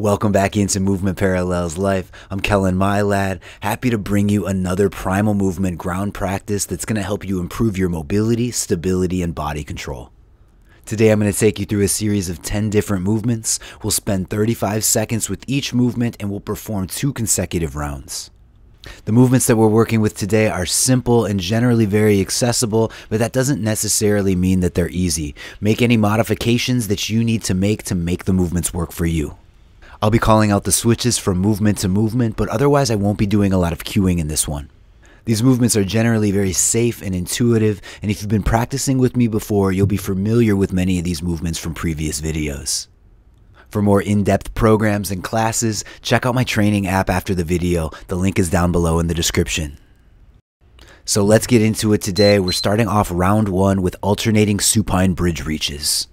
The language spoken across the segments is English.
Welcome back into Movement Parallels Life. I'm Kellen Milad, happy to bring you another primal movement ground practice that's going to help you improve your mobility, stability, and body control. Today I'm going to take you through a series of 10 different movements. We'll spend 35 seconds with each movement and we'll perform two consecutive rounds. The movements that we're working with today are simple and generally very accessible, but that doesn't necessarily mean that they're easy. Make any modifications that you need to make to make the movements work for you. I'll be calling out the switches from movement to movement, but otherwise I won't be doing a lot of cueing in this one. These movements are generally very safe and intuitive, and if you've been practicing with me before, you'll be familiar with many of these movements from previous videos. For more in-depth programs and classes, check out my training app after the video. The link is down below in the description. So let's get into it today. We're starting off round one with alternating supine bridge reaches.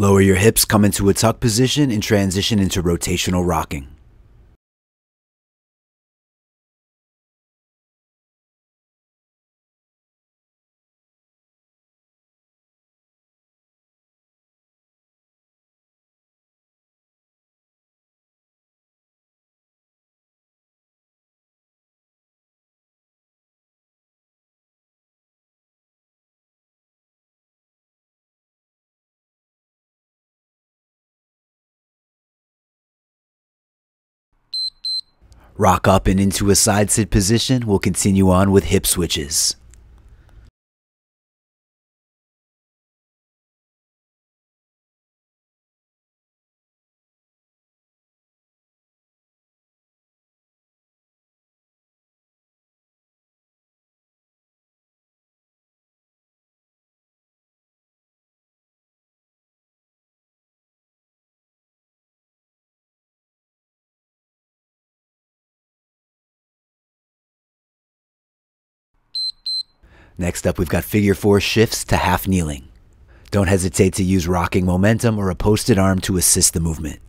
Lower your hips, come into a tuck position, and transition into rotational rocking. Rock up and into a side sit position. We'll continue on with hip switches. Next up, we've got figure four shifts to half kneeling. Don't hesitate to use rocking momentum or a posted arm to assist the movement.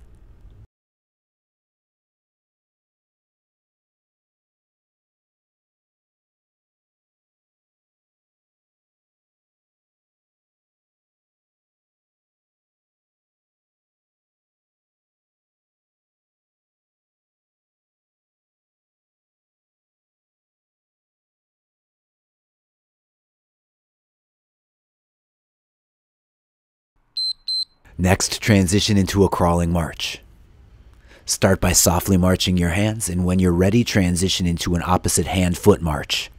Next, transition into a crawling march. Start by softly marching your hands, and when you're ready, transition into an opposite hand foot march.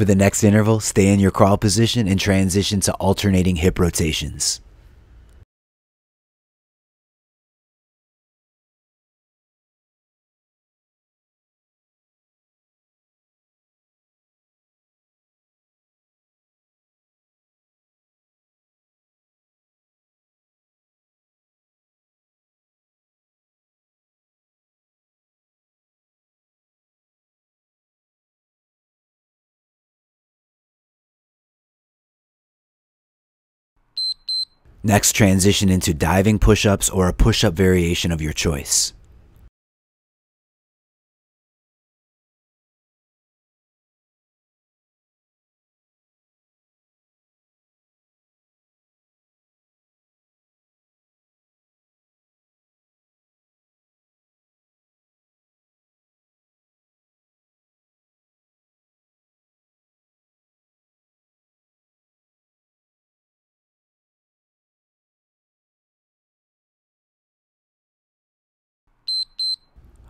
For the next interval, stay in your crawl position and transition to alternating hip rotations. Next, transition into diving push ups or a push up variation of your choice.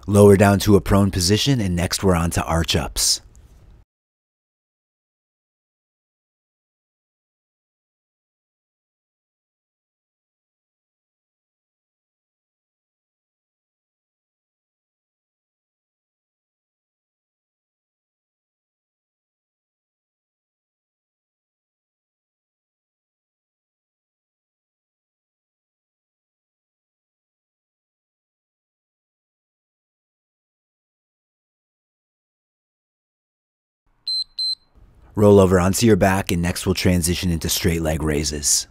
Lower down to a prone position, and next we're on to arch ups. Roll over onto your back, and next we'll transition into straight leg raises.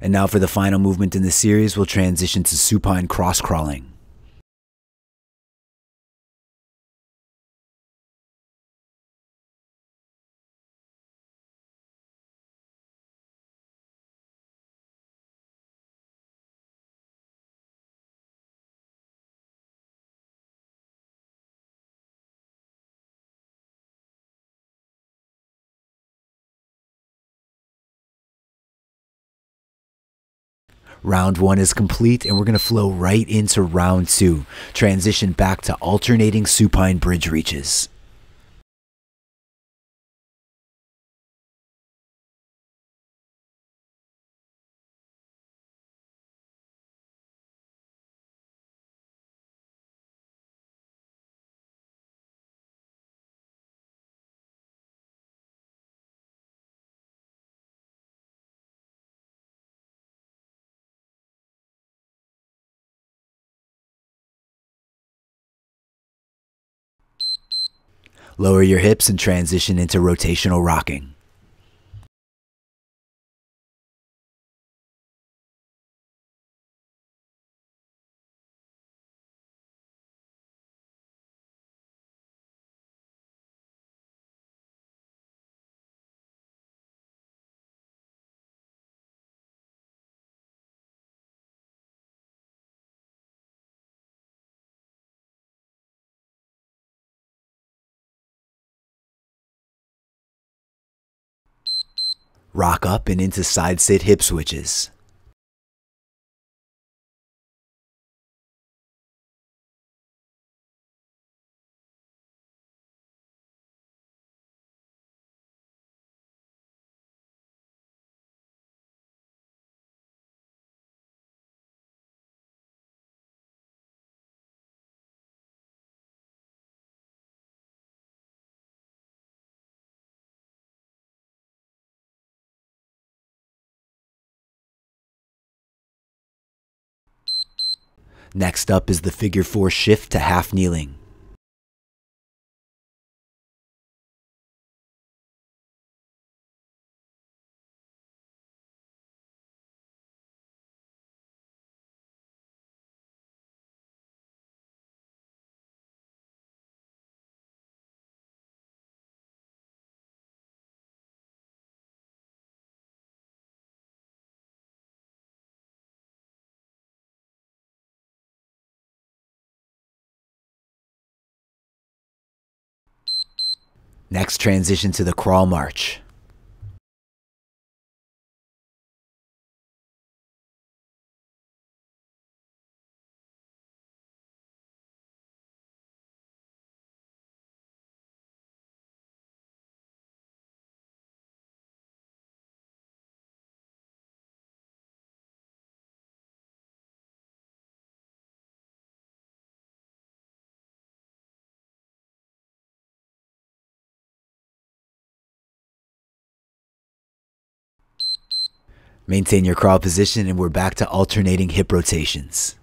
And now for the final movement in the series, we'll transition to supine cross crawling. Round one is complete, and we're going to flow right into round two. Transition back to alternating supine bridge reaches. Lower your hips and transition into rotational rocking. Rock up and into side sit hip switches. Next up is the figure four shift to half kneeling. Next, transition to the crawl march. Maintain your crawl position and we're back to alternating hip rotations.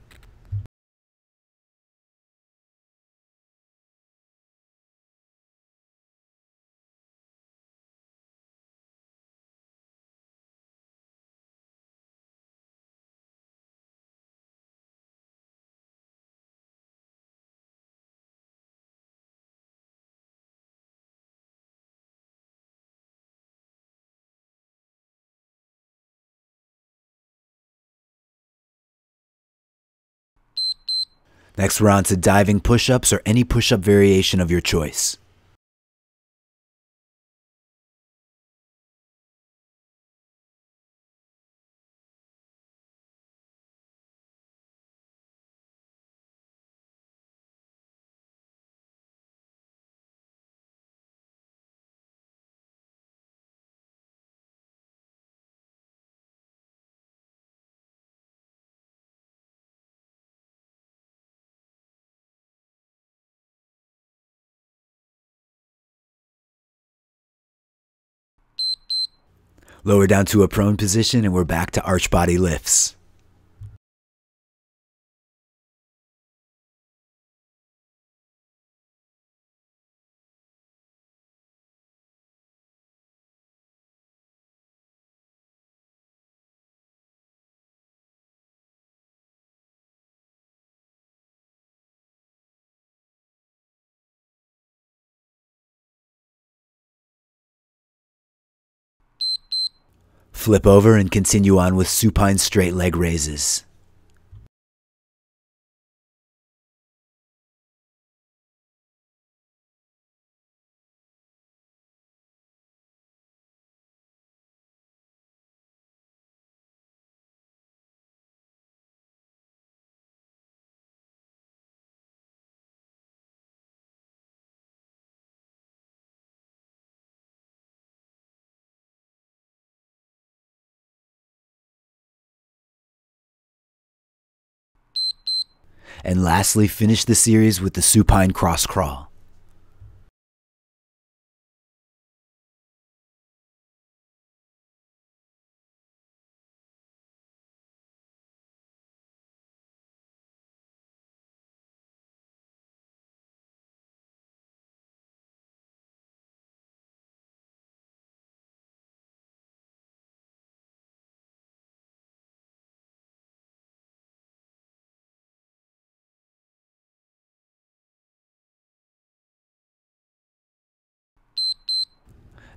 Next, we're on to diving push ups or any push up variation of your choice. Lower down to a prone position and we're back to arch body lifts. Flip over and continue on with supine straight leg raises. And lastly, finish the series with the supine cross crawl.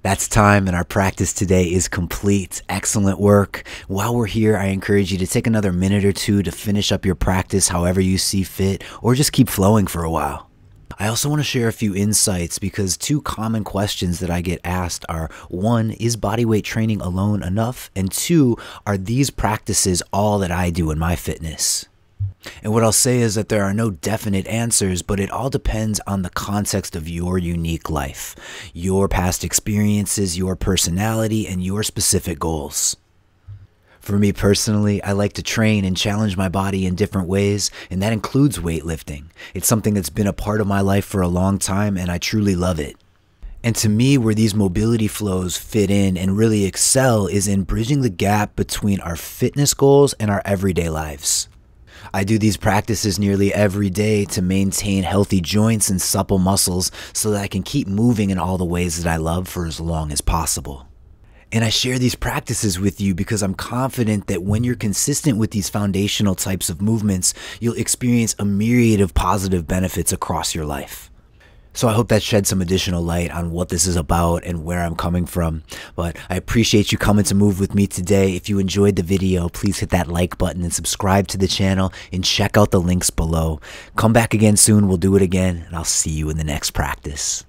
That's time, and our practice today is complete. Excellent work. While we're here, I encourage you to take another minute or two to finish up your practice however you see fit, or just keep flowing for a while. I also want to share a few insights because two common questions that I get asked are one, is bodyweight training alone enough? And two, are these practices all that I do in my fitness? And what I'll say is that there are no definite answers, but it all depends on the context of your unique life, your past experiences, your personality, and your specific goals. For me personally, I like to train and challenge my body in different ways, and that includes weightlifting. It's something that's been a part of my life for a long time, and I truly love it. And to me, where these mobility flows fit in and really excel is in bridging the gap between our fitness goals and our everyday lives. I do these practices nearly every day to maintain healthy joints and supple muscles so that I can keep moving in all the ways that I love for as long as possible. And I share these practices with you because I'm confident that when you're consistent with these foundational types of movements, you'll experience a myriad of positive benefits across your life. So I hope that shed some additional light on what this is about and where I'm coming from. But I appreciate you coming to move with me today. If you enjoyed the video, please hit that like button and subscribe to the channel and check out the links below. Come back again soon. We'll do it again and I'll see you in the next practice.